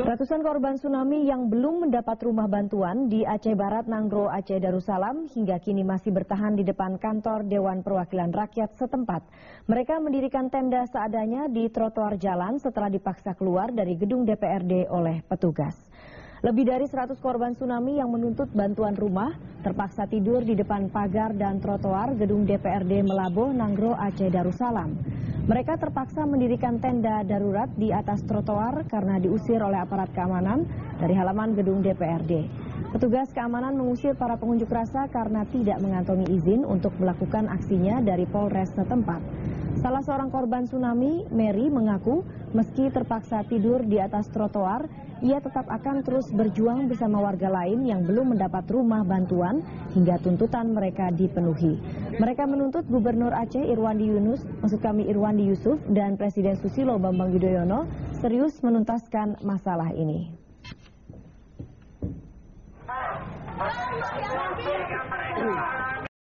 Ratusan korban tsunami yang belum mendapat rumah bantuan di Aceh Barat, Nanggro, Aceh Darussalam hingga kini masih bertahan di depan kantor Dewan Perwakilan Rakyat setempat. Mereka mendirikan tenda seadanya di trotoar jalan setelah dipaksa keluar dari gedung DPRD oleh petugas. Lebih dari 100 korban tsunami yang menuntut bantuan rumah terpaksa tidur di depan pagar dan trotoar gedung DPRD Melabo, Nanggro, Aceh Darussalam. Mereka terpaksa mendirikan tenda darurat di atas trotoar karena diusir oleh aparat keamanan dari halaman gedung DPRD. Petugas keamanan mengusir para pengunjuk rasa karena tidak mengantongi izin untuk melakukan aksinya dari Polres setempat. Salah seorang korban tsunami, Mary, mengaku meski terpaksa tidur di atas trotoar, ia tetap akan terus berjuang bersama warga lain yang belum mendapat rumah bantuan hingga tuntutan mereka dipenuhi. Mereka menuntut Gubernur Aceh Irwandi Yunus, maksud kami Irwandi Yusuf dan Presiden Susilo Bambang Yudhoyono serius menuntaskan masalah ini.